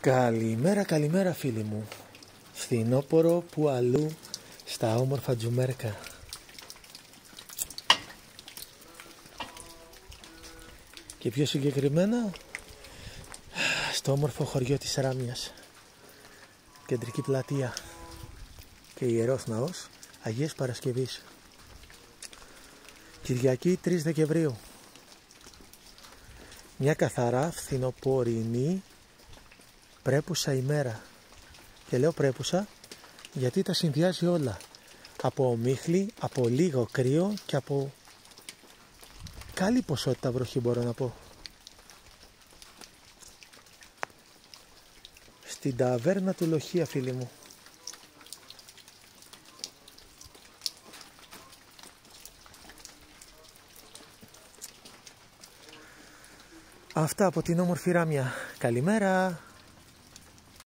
Καλημέρα, καλημέρα φίλοι μου. Φθινόπορο που αλλού στα όμορφα τζουμέρκα. Και πιο συγκεκριμένα στο όμορφο χωριό της Ράμιας. Κεντρική πλατεία και ιερός ναός Αγίας Παρασκευής. Κυριακή 3 Δεκεμβρίου. Μια καθαρά φθινοπορεινή πρέπουσα ημέρα. Και λέω πρέπουσα γιατί τα συνδυάζει όλα. Από ομίχλη, από λίγο κρύο και από καλή ποσότητα βροχή μπορώ να πω. Στην ταβέρνα του Λοχεία φίλοι μου. Αυτά από την όμορφη Ράμια. Καλημέρα!